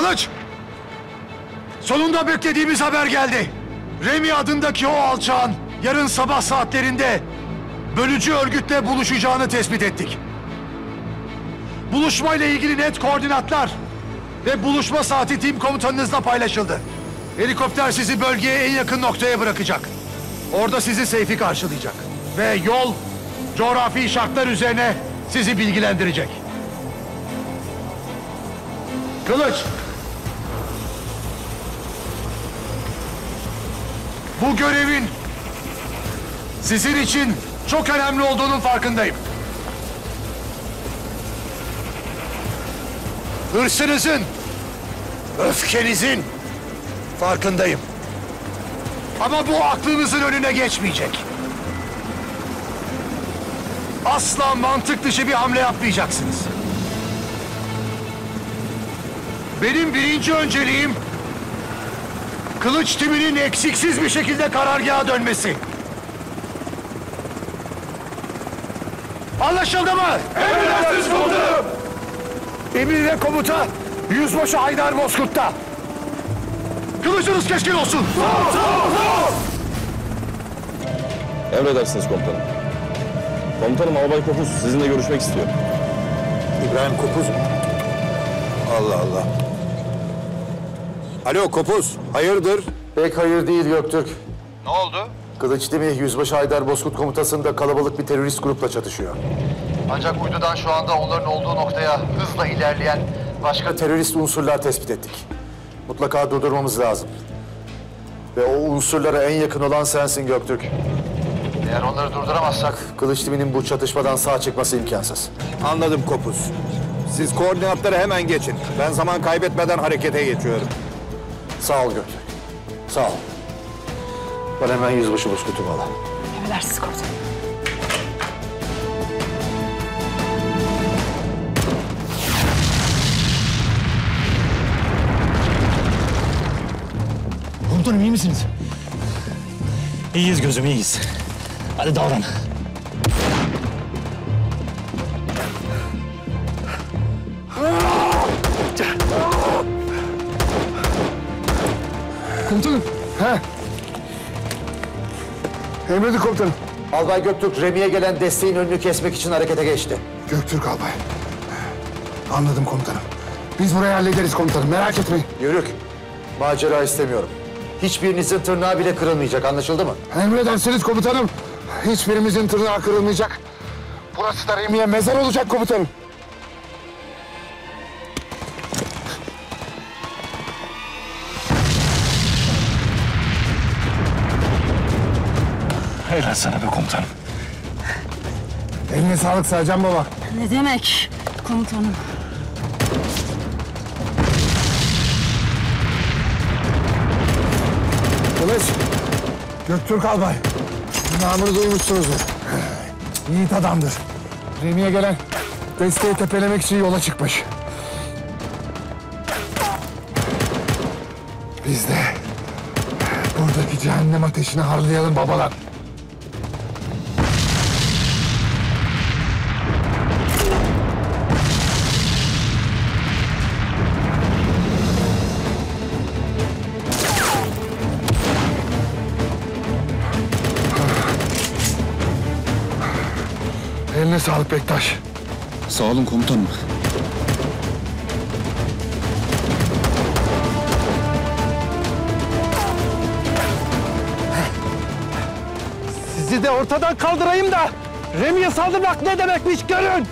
Kılıç! Sonunda beklediğimiz haber geldi. Remi adındaki o alçağın yarın sabah saatlerinde bölücü örgütle buluşacağını tespit ettik. Buluşmayla ilgili net koordinatlar ve buluşma saati tim komutanınızla paylaşıldı. Helikopter sizi bölgeye en yakın noktaya bırakacak. Orada sizi Seyfi karşılayacak. Ve yol coğrafi şartlar üzerine sizi bilgilendirecek. Kılıç! Bu görevin sizin için çok önemli olduğunun farkındayım. Hırsınızın, öfkenizin farkındayım. Ama bu aklınızın önüne geçmeyecek. Asla mantık dışı bir hamle yapmayacaksınız. Benim birinci önceliğim kılıç timinin eksiksiz bir şekilde karargaha dönmesi. Anlaşıldı mı? Emredersiniz komutanım. Emir ve komuta Yüzbaşı Haydar Bozkurt'ta. Kılıcınız keskin olsun. Emredersiniz komutanım. Komutanım Albay Kopuz sizinle görüşmek istiyor. İbrahim Kopuz mu? Allah Allah. Alo Kopuz, hayırdır? Pek hayır değil Göktürk. Ne oldu? Kılıç mi? Yüzbaşı Haydar Bozkurt komutasında kalabalık bir terörist grupla çatışıyor. Ancak uydudan şu anda onların olduğu noktaya hızla ilerleyen başka Terörist unsurlar tespit ettik. Mutlaka durdurmamız lazım. Ve o unsurlara en yakın olan sensin Göktürk. Eğer onları durduramazsak Kılıç bu çatışmadan sağ çıkması imkansız. Anladım Kopuz. Siz koordinatları hemen geçin. Ben zaman kaybetmeden harekete geçiyorum. Sağ ol Göktürk. Sağ ol. Bana hemen Yüzbaşı Bozkurt'u bağla. Emredersiniz komutanım. Komutanım iyi misiniz? İyiyiz gözüm iyiyiz. Hadi davran. Komutanım. He. Emredin komutanım. Albay Göktürk, Remi'ye gelen desteğin önünü kesmek için harekete geçti. Göktürk albay. Anladım komutanım. Biz burayı hallederiz komutanım merak etmeyin. Yörük, macera istemiyorum. Hiçbirinizin tırnağı bile kırılmayacak, anlaşıldı mı? Emredersiniz komutanım. Hiçbirimizin tırnağı kırılmayacak. Burası da Remi'ye mezar olacak komutanım. Helal sana be komutanım. Eline sağlık Sercan Baba. Ne demek komutanım? Kılıç. Göktürk albay. Namını duymuşsunuzdur. Yiğit adamdır. Remi'ye gelen desteği tepelemek için yola çıkmış. Biz de buradaki cehennem ateşini harlayalım babalar. Sağlık Bektaş. Sağ olun komutanım. Sizi de ortadan kaldırayım da Remi'ye saldırmak ne demekmiş görün.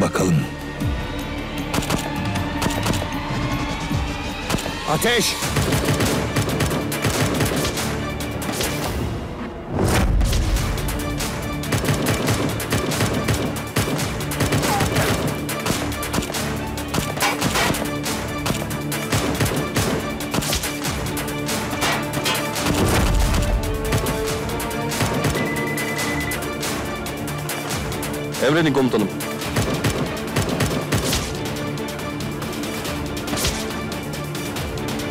Bakalım. Ateş! Emredin komutanım.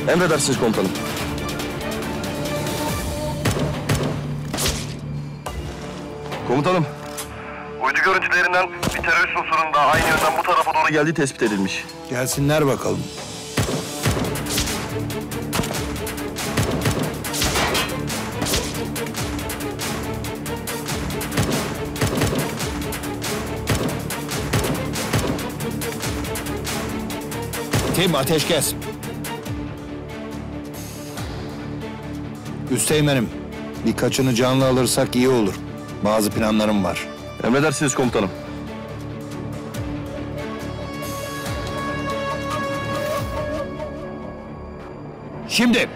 Emredersiniz komutanım. Komutanım. Uydu görüntülerinden bir terörist unsurun da aynı yönden bu tarafa doğru geldiği tespit edilmiş. Gelsinler bakalım. Tim ateşkes. Üsteğmenim, birkaçını canlı alırsak iyi olur. Bazı planlarım var. Emredersiniz komutanım. Şimdi.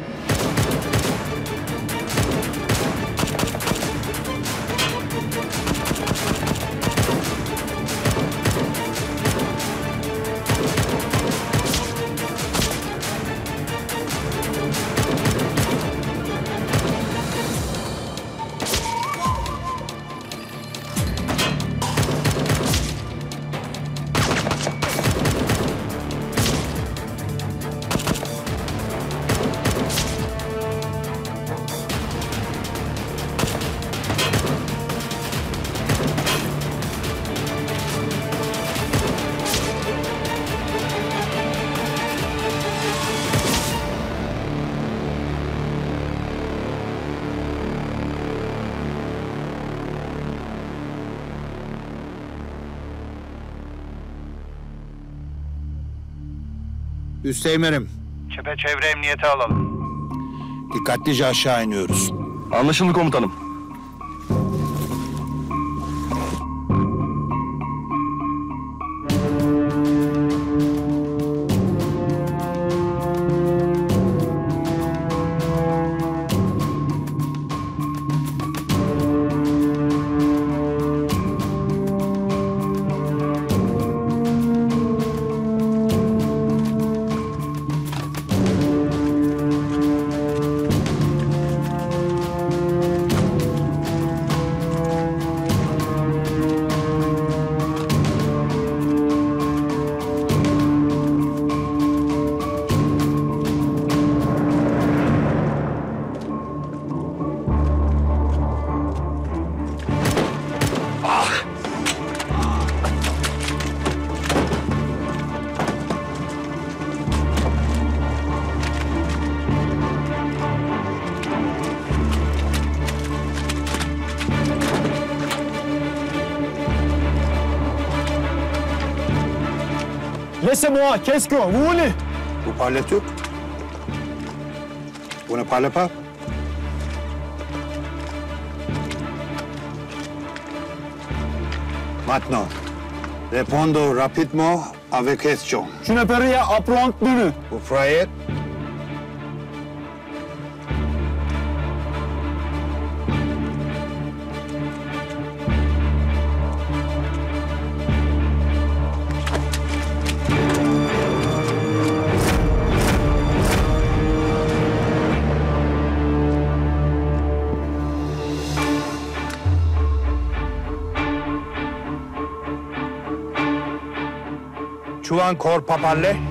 Üsteğmenim, Çepeçevre emniyete alalım. dikkatlice aşağı iniyoruz. Anlaşıldı komutanım. Laissez-moi, qu'est-ce que vous voulez Vous parlez turc Vous ne parlez pas Maintenant, répondez rapidement avec question. Je ne peux rien apprendre de nous. Vous croyez Tu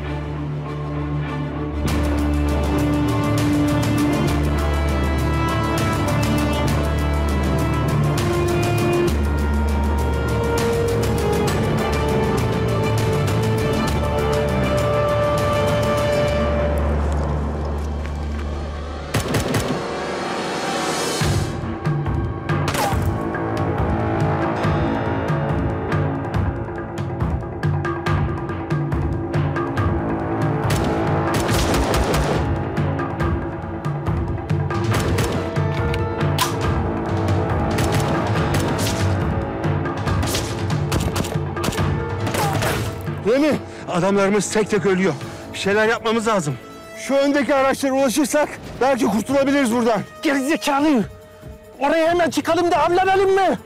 Adamlarımız tek tek ölüyor. Bir şeyler yapmamız lazım. Şu öndeki araçlara ulaşırsak belki kurtulabiliriz buradan. Gerizekalı! Oraya hemen çıkalım da avlanalım mı?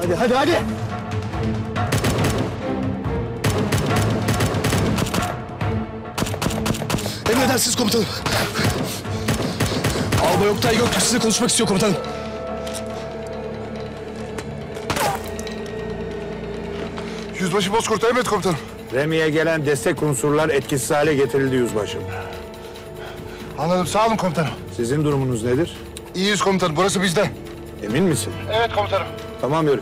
Hadi hadi hadi! Emredersiniz komutanım. Albay Oktay Göktürk sizinle konuşmak istiyor komutanım. Yüzbaşı Bozkurt emret komutanım. Remi'ye gelen destek unsurlar etkisiz hale getirildi yüzbaşım. Anladım sağ olun komutanım. Sizin durumunuz nedir? İyiyiz komutanım burası bizde. Emin misin? Evet komutanım. Tamam yürü.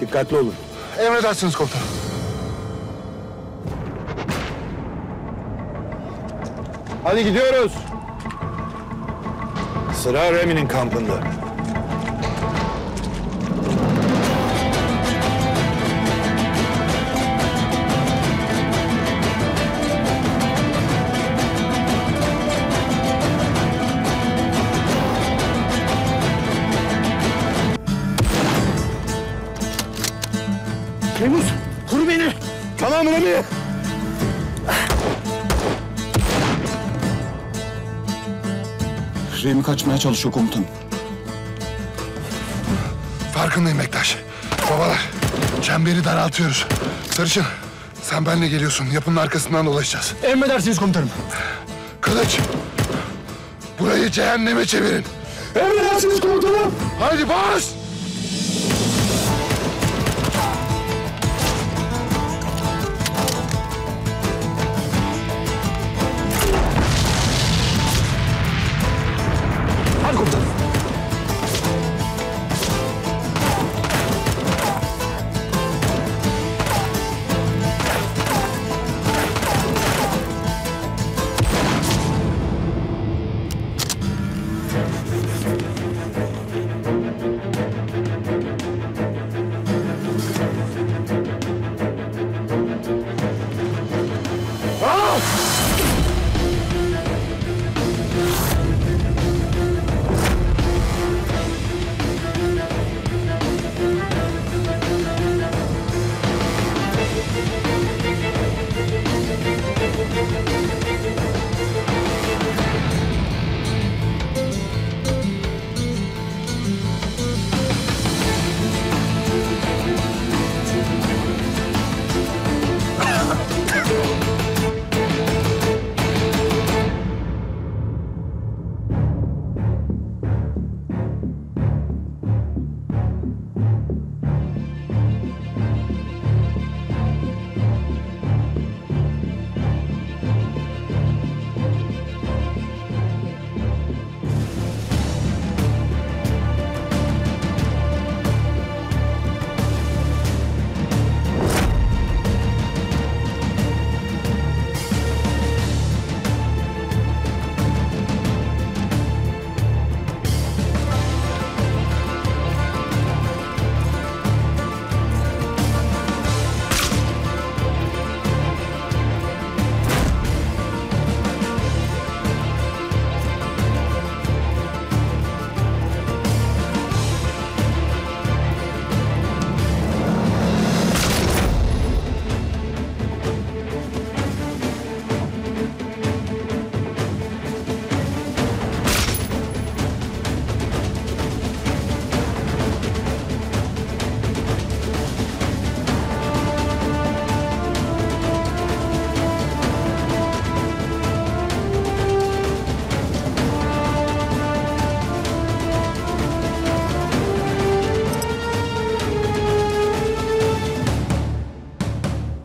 Dikkatli olun. Emredersiniz komutanım. Hadi gidiyoruz. Sıra Remi'nin kampında. Temmuz, koru beni! Tamam Remi! Remi kaçmaya çalışıyor komutanım. Farkındayım Bektaş. Babalar çemberi daraltıyoruz. Sarışın sen benle geliyorsun. Yapının arkasından dolaşacağız. Emredersiniz komutanım. Kılıç burayı cehenneme çevirin. Emredersiniz komutanım. Haydi bas!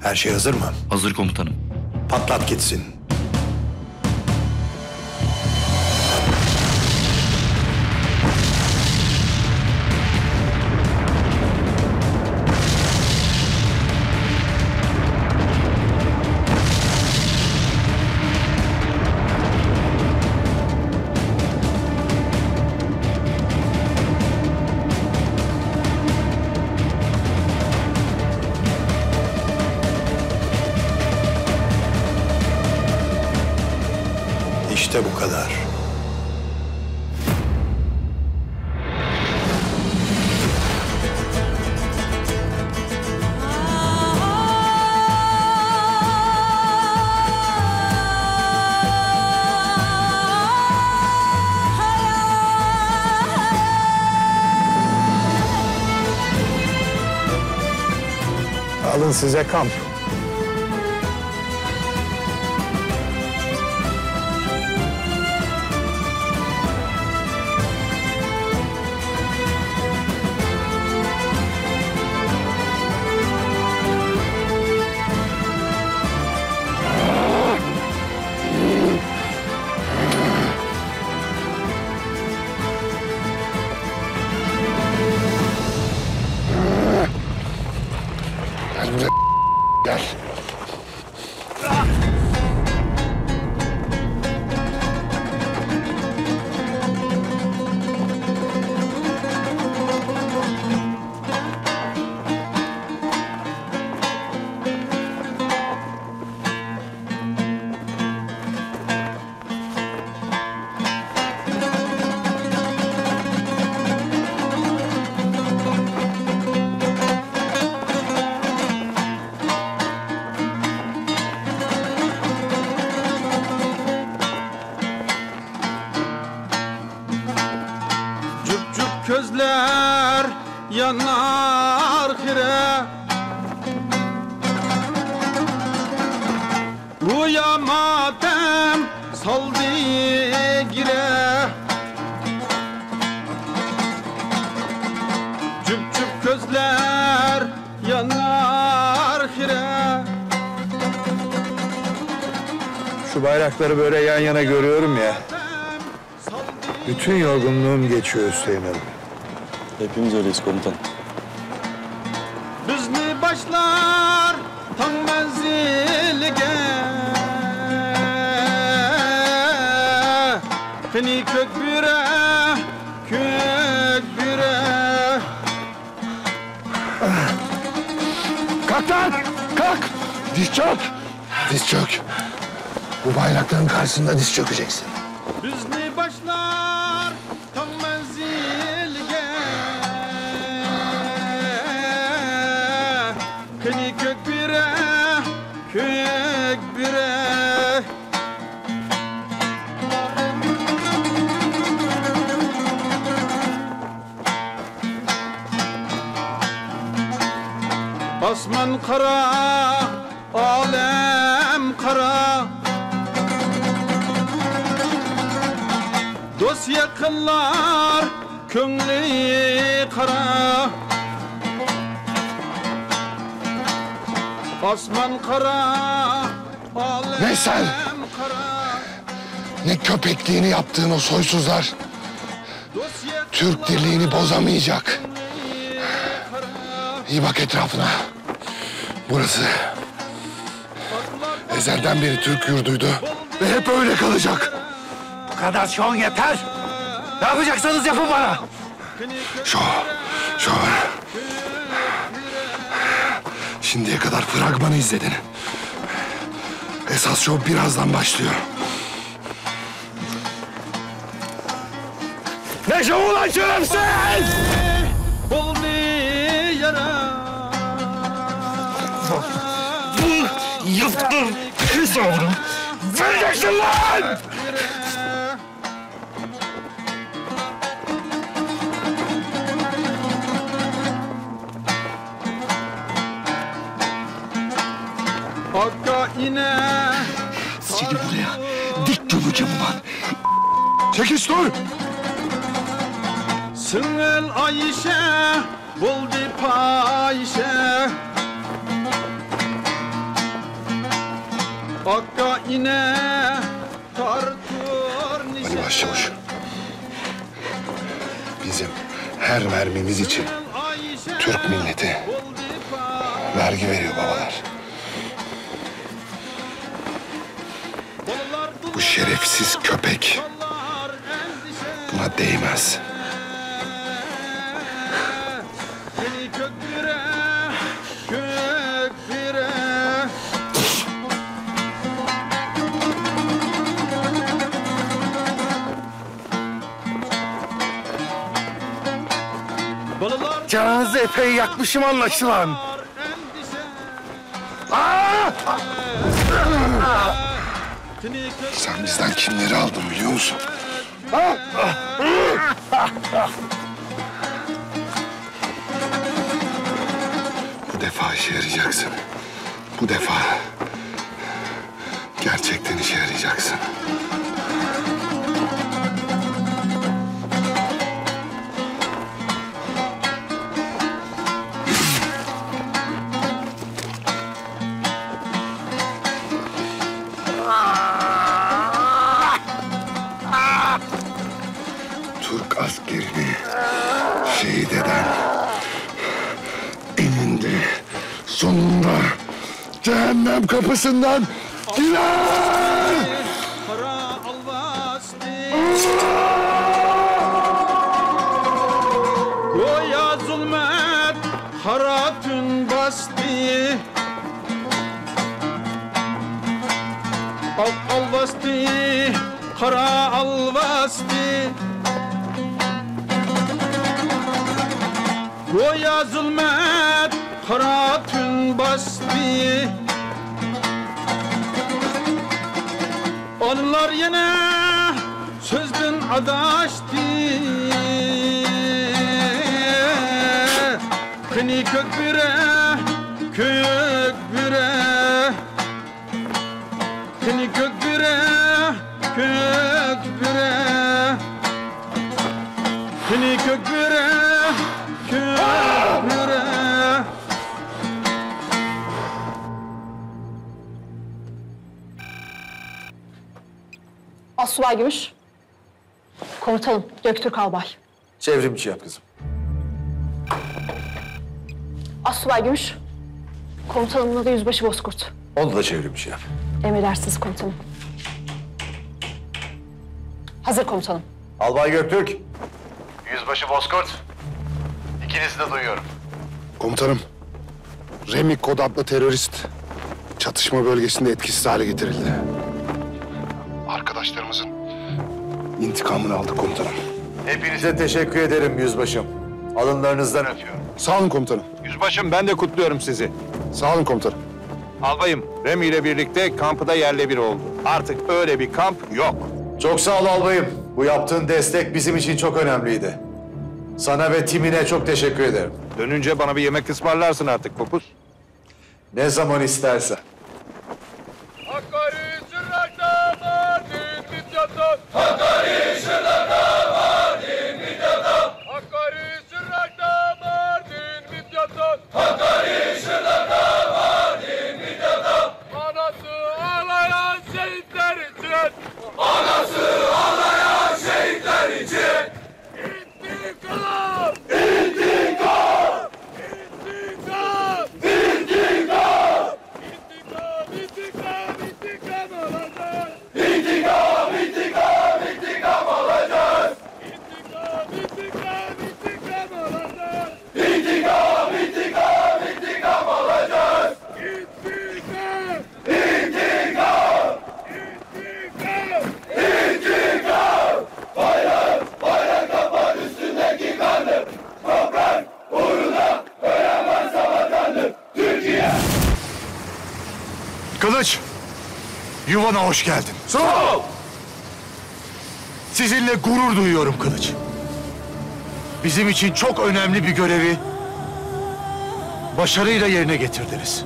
Her şey hazır mı? Hazır komutanım. Patlat gitsin. Size kamp. Yanar hire Bu yamatem saldı gire Cüp cüp közler yanar hire Şu bayrakları böyle yan yana görüyorum ya. Bütün yorgunluğum geçiyor Üsteğmen'im. Hepimiz öyleyiz komutanım. Bizni başlar tam menzilge Feni kök büre, kök büre Kalk lan! Kalk! Diz çök! Diz çök. Bu bayrakların karşısında diz çökeceksin. Kök büre Asman kara, alem kara. Dost yakınlar, köngli kara. Asman kara, Veysel! kara Ne köpekliğini yaptığın o soysuzlar Türk dirliğini bozamayacak. İyi bak etrafına. Burası ezelden beri Türk yurduydu ve hep öyle kalacak. Bu kadar şon yeter. Ne yapacaksanız yapın bana. Şu, şu. Şimdiye kadar fragmanı izledin. Esas şov birazdan başlıyor. Ne şovu lan şerefsiz! Yaptım. Pis oğlum. Vereceksin lan! Hakka ine Seni buraya dik gömeceğim ulan. Çekiş dur. Singil Ayşe buldu payşe Hakka ine tartır Ali nişe Başçavuş. Bizim her mermimiz için Türk milleti vergi veriyor babalar. Şerefsiz köpek buna değmez. Canınızı epey yakmışım anlaşılan. endişe Seni kök Sen bizden kimleri aldın biliyor musun? Bu defa işe yarayacaksın. Bu defa gerçekten işe yarayacaksın. Sonunda cehennem kapısından girer. Goya zulmet haratın bastı Al al bastı kara al bastı Goya zulmet bastı Onlar yine sözden adaştı. Kını kök bire, kök bire. Kını kök bire, kök bire. Kını kök Asubay Gümüş. Komutanım Göktürk Albay. Çevrimçi yap kızım. Asubay Gümüş. Komutanımın adı Yüzbaşı Bozkurt. Onu da çevrimçi yap. Emredersiniz komutanım. Hazır komutanım. Albay Göktürk. Yüzbaşı Bozkurt. İkinizi de duyuyorum. Komutanım, Remi Kod adlı terörist çatışma bölgesinde etkisiz hale getirildi. Arkadaşlarımızın intikamını aldık komutanım. Hepinize teşekkür ederim yüzbaşım. Alınlarınızdan öpüyorum. Sağ olun komutanım. Yüzbaşım ben de kutluyorum sizi. Sağ olun komutanım. Albayım, Remi ile birlikte kampı da yerle bir oldu. Artık öyle bir kamp yok. Çok sağ ol albayım. Bu yaptığın destek bizim için çok önemliydi. Sana ve timine çok teşekkür ederim. Dönünce bana bir yemek ısmarlarsın artık Kopuz. Ne zaman istersen. Hoş geldin. Sağ ol. Sizinle gurur duyuyorum Kılıç. Bizim için çok önemli bir görevi başarıyla yerine getirdiniz.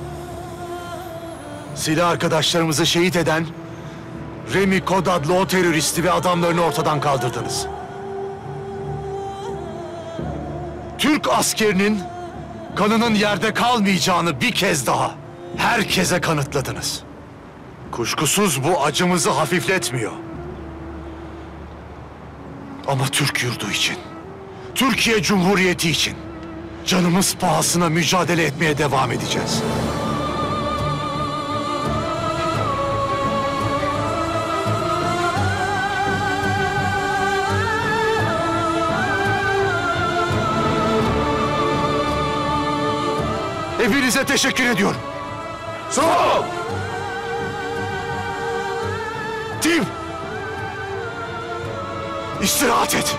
Silah arkadaşlarımızı şehit eden Remi Kod adlı o teröristi ve adamlarını ortadan kaldırdınız. Türk askerinin kanının yerde kalmayacağını bir kez daha herkese kanıtladınız. Kuşkusuz bu acımızı hafifletmiyor. Ama Türk yurdu için, Türkiye Cumhuriyeti için canımız pahasına mücadele etmeye devam edeceğiz. Hepinize teşekkür ediyorum. Sağ ol. Tim. İstirahat et.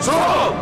Sağ.